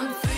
I'm